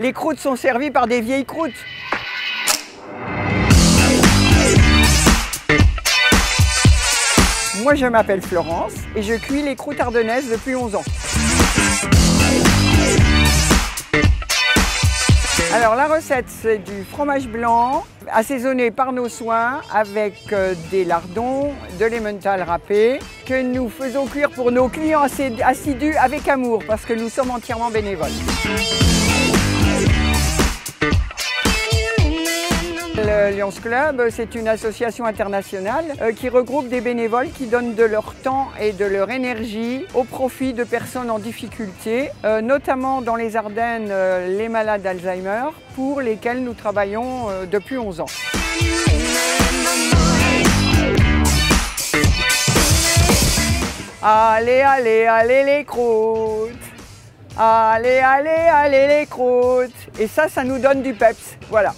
Les croûtes sont servies par des vieilles croûtes. Moi, je m'appelle Florence et je cuis les croûtes ardennaises depuis 11 ans. Alors la recette, c'est du fromage blanc assaisonné par nos soins avec euh, des lardons, de l'emmental râpé que nous faisons cuire pour nos clients assidus avec amour parce que nous sommes entièrement bénévoles. Le Lions Club, c'est une association internationale euh, qui regroupe des bénévoles qui donnent de leur temps et de leur énergie au profit de personnes en difficulté, euh, notamment dans les Ardennes, euh, les malades d'Alzheimer, pour lesquels nous travaillons depuis 11 ans. Allez, allez, allez les croûtes Allez, allez, allez les croûtes Et ça, ça nous donne du peps, voilà.